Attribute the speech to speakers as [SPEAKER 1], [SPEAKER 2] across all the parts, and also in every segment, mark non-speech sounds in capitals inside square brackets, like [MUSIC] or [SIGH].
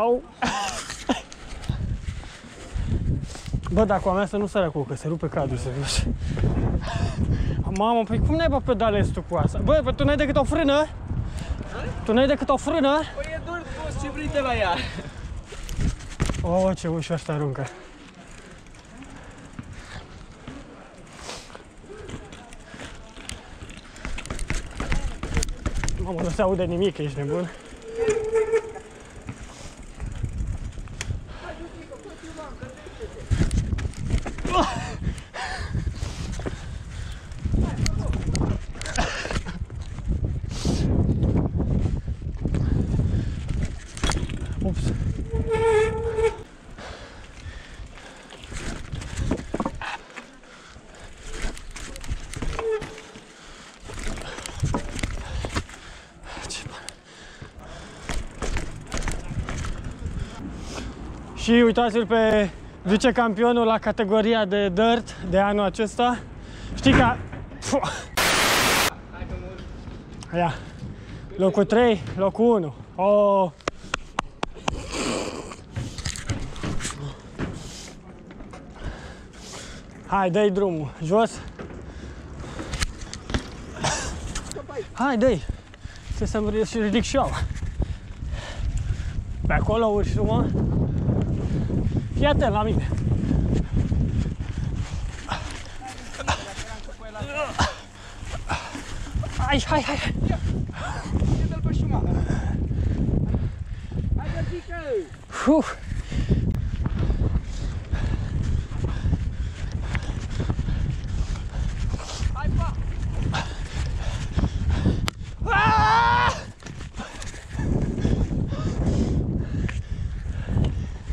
[SPEAKER 1] Au! Bă, dacă o mea să nu sără că se rupe cadrul, să vezi. Mamă, păi cum n-ai bă pedalezi tu cu asta? Bă, păi tu n-ai decât o frână? Tu n-ai decât o frână?
[SPEAKER 2] Păi e doar poți ce vrei de la ea.
[SPEAKER 1] Oh, ce ușor asta aruncă. Mamă, nu se aude nimic, ești nebun. Și uitați-l pe vicecampionul la categoria de dirt de anul acesta. Știi că... Puh. Ia. Locul 3, locul 1. Oh. Hai, dă-i drumul. Jos. Hai, dă-i. Să să-mi ridic și eu. Pe acolo urci mă. Fii atent la mine. Hai, hai, hai.
[SPEAKER 2] Ia-l pe șuma. Hai, gătică!
[SPEAKER 1] Uf.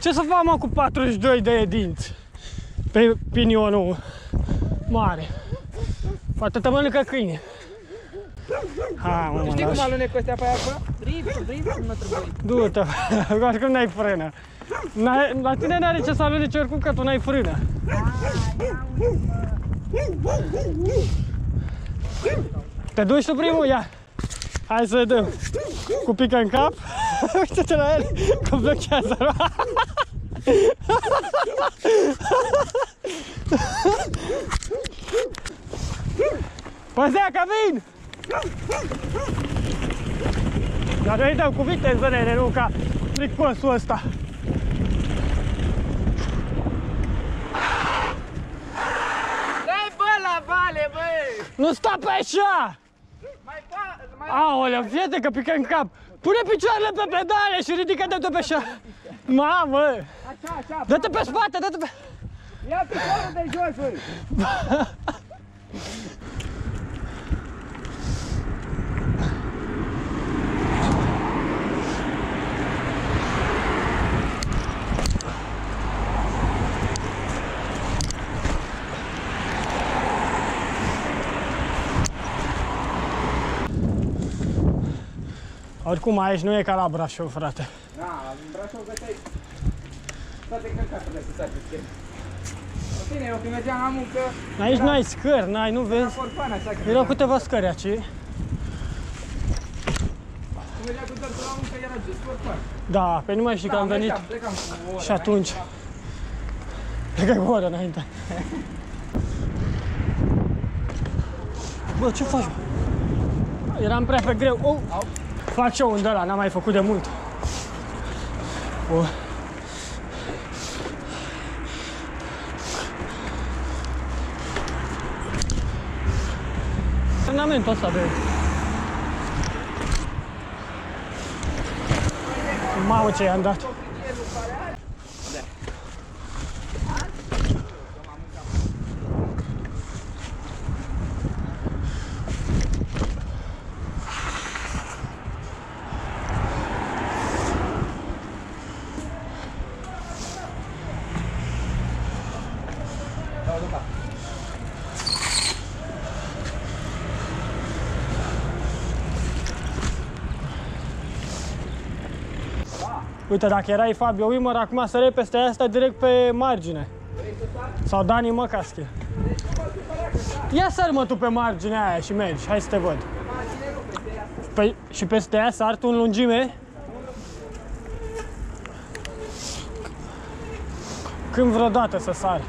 [SPEAKER 1] Ce să fac mă cu 42 de dinți pe pinionul mare? Poate te mănâncă câine. Ha, mă, mă,
[SPEAKER 2] Știi cum
[SPEAKER 1] lași.
[SPEAKER 2] alunec ăstea pe acolo? Dript, dript, nu trebuie.
[SPEAKER 1] Du-te, [LAUGHS] oricum n-ai frână. N-ai- La tine n-are ce să aluneci oricum că tu n-ai frână. Te duci tu primul? Ia! Hai să dăm. Cu pică în cap. Uite-te la el, că blochează. Păzea că vin! Dar noi dăm cu viteză, nene, nu ca fricosul ăsta.
[SPEAKER 2] Dai, bă, la vale, bă!
[SPEAKER 1] Nu sta pe așa!
[SPEAKER 2] Mai pa, mai...
[SPEAKER 1] Aoleu, fiete că pică în cap! Pune picioarele pe pedale și ridică-te pe așa! Mamă!
[SPEAKER 2] Așa, așa,
[SPEAKER 1] Dă-te pe spate, dă-te pe...
[SPEAKER 2] ia piciorul de jos, bă! [LAUGHS]
[SPEAKER 1] Oricum aici nu e ca la Brașov, frate.
[SPEAKER 2] Da, în Brașov găseai toate căcaturile să stai pe scenă. În fine, eu când mergeam la muncă,
[SPEAKER 1] Aici n-ai scări, n-ai, nu
[SPEAKER 2] era
[SPEAKER 1] vezi?
[SPEAKER 2] forfan așa că
[SPEAKER 1] Erau câteva scări aici.
[SPEAKER 2] Când mergeam cu dărtul la muncă, era just forfan.
[SPEAKER 1] Da, pe nu mai știi că am venit
[SPEAKER 2] Plecam, plecam cu o oră
[SPEAKER 1] și atunci. Cred că e o oră înainte. Bă, ce faci? bă? Eram prea pe greu. Oh,
[SPEAKER 2] Au.
[SPEAKER 1] Fac și eu un de ăla, n-am mai făcut de mult. Oh. Antrenamentul ăsta de... Mamă ce i-am dat. Uite, dacă erai Fabio Wimmer, acum săreai peste asta direct pe margine. Sau Dani Măcaschi. Ia sar mă tu pe marginea aia și mergi, hai să te văd. Păi, și peste aia sar tu în lungime. Când vreodată să sari.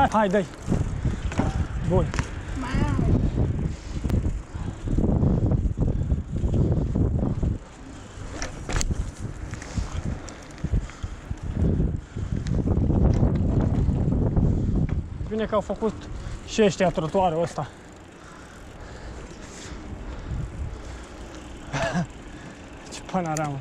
[SPEAKER 1] Da, hai, dai. Bun. Bine că au făcut și ăștia trotuarul ăsta. [LAUGHS] Ce panoramă.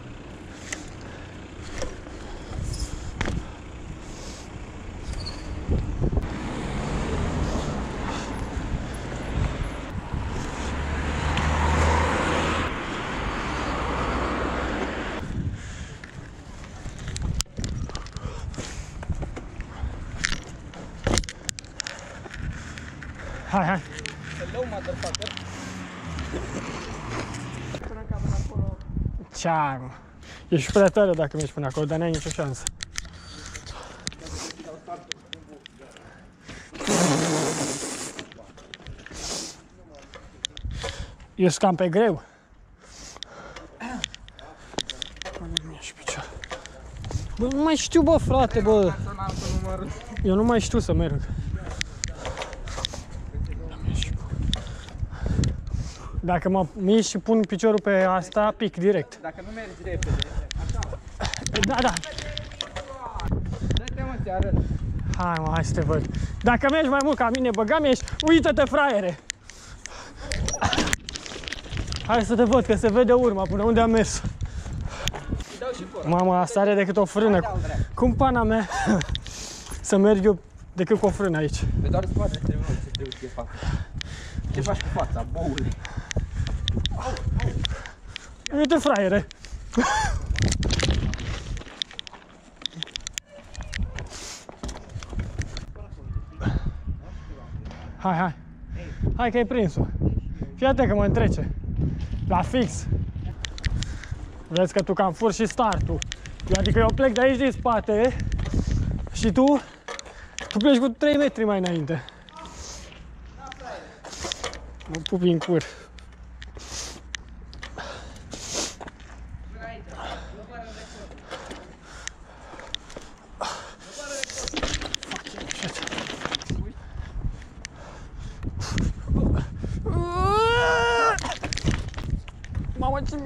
[SPEAKER 1] Hai, hai.
[SPEAKER 2] Hello, motherfucker. Până că am acolo.
[SPEAKER 1] Ce ai, mă? Ești prea tare dacă mergi până acolo, dar n-ai nicio șansă. Eu sunt cam pe greu. Ești picior. Bă, nu mai știu, bă, frate, bă.
[SPEAKER 2] Să n-am să număr.
[SPEAKER 1] Eu nu mai știu să merg. Dacă mă mișc și pun piciorul pe asta, pic direct.
[SPEAKER 2] Dacă nu mergi repede, așa.
[SPEAKER 1] Da, da.
[SPEAKER 2] Dă-te mă, ți arăt.
[SPEAKER 1] Hai mă, hai să te văd. Dacă mergi mai mult ca mine, băgam ești, uită-te fraiere. Hai să te văd, că se vede urma până unde am mers.
[SPEAKER 2] Îi dau și fără.
[SPEAKER 1] Mamă, asta are decât o frână.
[SPEAKER 2] Dau drept.
[SPEAKER 1] Cum pana mea să merg eu decât cu o frână aici?
[SPEAKER 2] Pe doar spate trebuie nu ce trebuie să fac. Ce faci cu fața, boule?
[SPEAKER 1] Uite fraiere. Hai, hai. Hai că ai prins-o. Fii atent că mă întrece. La fix. Vezi că tu cam fur și startul. Adică eu plec de aici din spate și tu, tu pleci cu 3 metri mai înainte. Mă pupi în cur.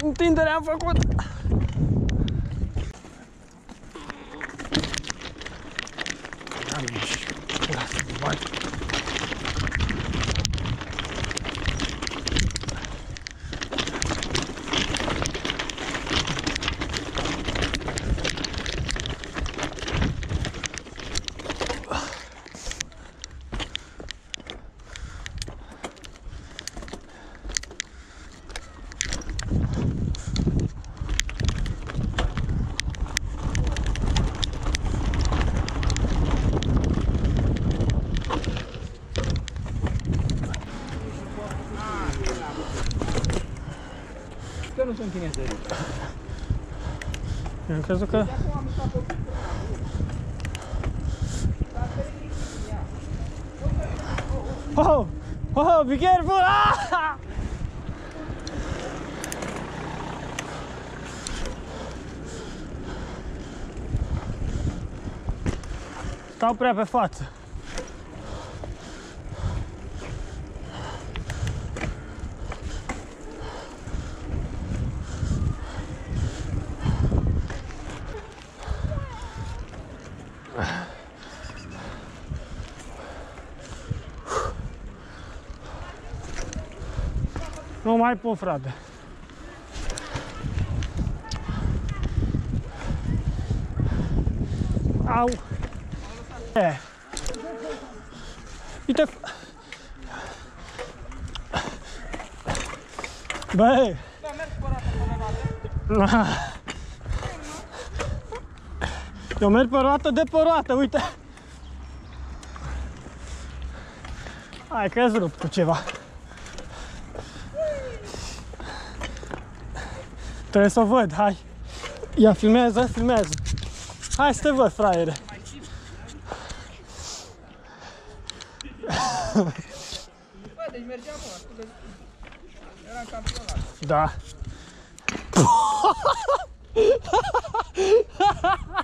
[SPEAKER 1] Întindere am făcut!
[SPEAKER 2] Că nu sunt chinezeri.
[SPEAKER 1] Eu am crezut că... Oh! Oh, be careful! Ah! Stau prea pe față. Nu mai pot, frate. Au! E. Uite! Băi!
[SPEAKER 2] Da, merg levate.
[SPEAKER 1] Na. Eu merg pe roată de pe roată, uite! Hai că îți rupt cu ceva. Trebuie să o văd, hai. Ia, filmează, filmează. Hai să te văd, fraiere.
[SPEAKER 2] Bă, deci mergeam, mă, ascultă. Era în campionat.
[SPEAKER 1] Da. [LAUGHS]